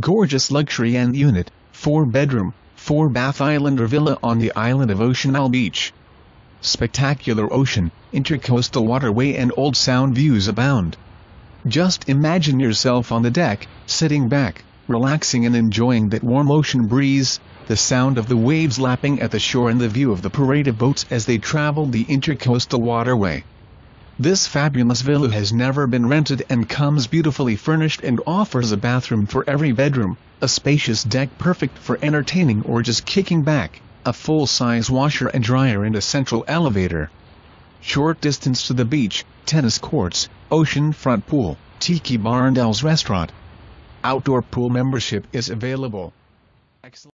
Gorgeous luxury and unit, 4-bedroom, 4-bath Islander villa on the island of Ocean Isle Beach. Spectacular ocean, intercoastal waterway and old sound views abound. Just imagine yourself on the deck, sitting back, relaxing and enjoying that warm ocean breeze, the sound of the waves lapping at the shore and the view of the parade of boats as they travel the intercoastal waterway. This fabulous villa has never been rented and comes beautifully furnished and offers a bathroom for every bedroom, a spacious deck perfect for entertaining or just kicking back, a full-size washer and dryer and a central elevator. Short distance to the beach, tennis courts, ocean-front pool, tiki bar and Isles restaurant. Outdoor pool membership is available. Excellent.